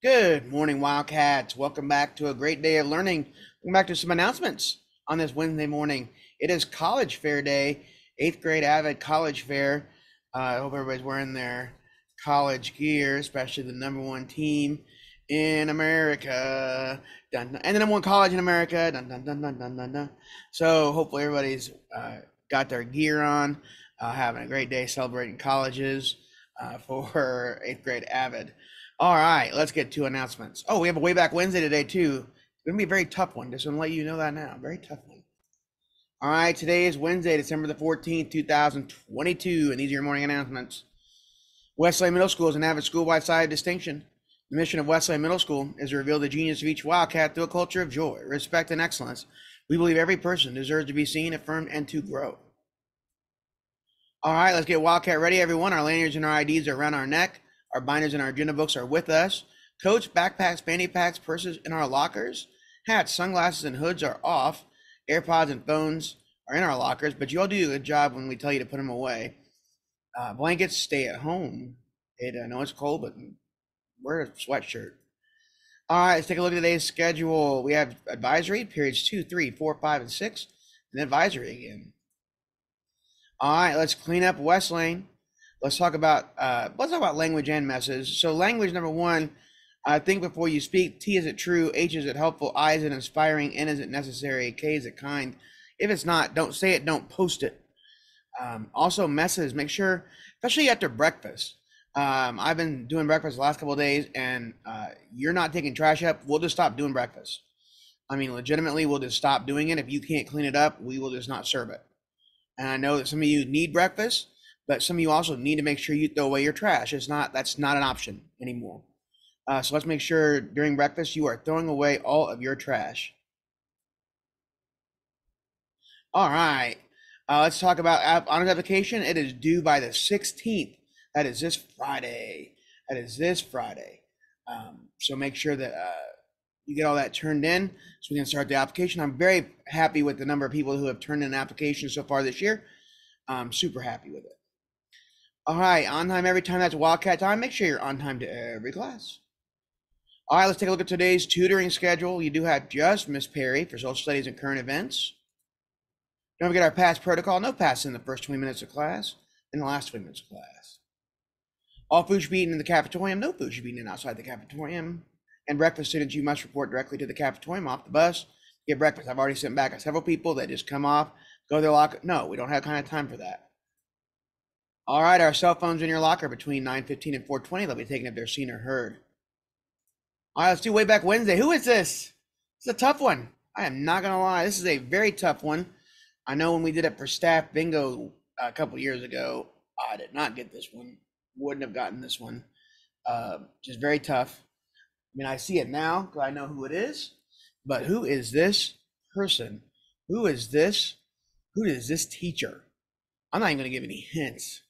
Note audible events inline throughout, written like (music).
Good morning, Wildcats. Welcome back to a great day of learning. Welcome back to some announcements on this Wednesday morning. It is College Fair Day, eighth grade Avid College Fair. Uh, I hope everybody's wearing their college gear, especially the number one team in America. Dun, dun, and the number one college in America. Dun, dun, dun, dun, dun, dun, dun. So hopefully everybody's uh, got their gear on, uh, having a great day celebrating colleges uh, (laughs) for eighth grade Avid. All right, let's get to announcements. Oh, we have a way back Wednesday today too. It's gonna be a very tough one. Just gonna let you know that now. Very tough one. All right, today is Wednesday, December the 14th, 2022, and these are your morning announcements. Westlake Middle School is an avid school-wide side distinction. The mission of Westlake Middle School is to reveal the genius of each Wildcat through a culture of joy, respect, and excellence. We believe every person deserves to be seen, affirmed, and to grow. All right, let's get Wildcat ready, everyone. Our lanyards and our IDs are around our neck. Our binders and our agenda books are with us. Coats, backpacks, fanny packs, purses in our lockers. Hats, sunglasses, and hoods are off. AirPods and phones are in our lockers, but you all do a good job when we tell you to put them away. Uh, blankets, stay at home. It, I know it's cold, but wear a sweatshirt. All right, let's take a look at today's schedule. We have advisory periods two, three, four, five, and six, and advisory again. All right, let's clean up Westlake. Let's talk about uh, let's talk about language and message. So language number one, I think before you speak. T is it true? H is it helpful? I is it inspiring? N is it necessary? K is it kind? If it's not, don't say it. Don't post it. Um, also, message. Make sure, especially after breakfast. Um, I've been doing breakfast the last couple of days, and uh, you're not taking trash up. We'll just stop doing breakfast. I mean, legitimately, we'll just stop doing it. If you can't clean it up, we will just not serve it. And I know that some of you need breakfast but some of you also need to make sure you throw away your trash. It's not that's not an option anymore. Uh, so let's make sure during breakfast you are throwing away all of your trash. All right, uh, let's talk about honors application. It is due by the 16th. That is this Friday. That is this Friday. Um, so make sure that uh, you get all that turned in so we can start the application. I'm very happy with the number of people who have turned in applications so far this year. I'm super happy with it. All right, on time every time. That's Wildcat time. Make sure you're on time to every class. All right, let's take a look at today's tutoring schedule. You do have just Miss Perry for social studies and current events. Don't forget our pass protocol. No pass in the first 20 minutes of class, in the last 20 minutes of class. All food should be eaten in the cafeteria. No food should be eaten outside the cafeteria. And breakfast students, you must report directly to the cafeteria off the bus. Get breakfast. I've already sent back several people that just come off, go to their locker. No, we don't have kind of time for that. All right, our cell phones in your locker between 9.15 and 4.20. They'll be taken if they're seen or heard. All right, let's do way back Wednesday. Who is this? It's a tough one. I am not going to lie. This is a very tough one. I know when we did it for staff bingo a couple years ago, I did not get this one. Wouldn't have gotten this one. Uh, just very tough. I mean, I see it now because I know who it is. But who is this person? Who is this? Who is this teacher? I'm not even going to give any hints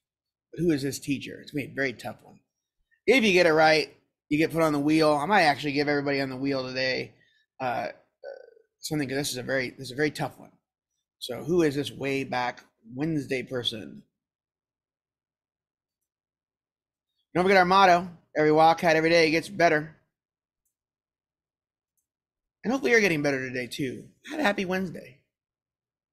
who is this teacher? It's gonna be a very tough one. If you get it right, you get put on the wheel. I might actually give everybody on the wheel today uh, uh, something because this is a very this is a very tough one. So who is this way back Wednesday person? Don't forget our motto: every wildcat every day gets better. And hopefully you're getting better today too. Have a happy Wednesday.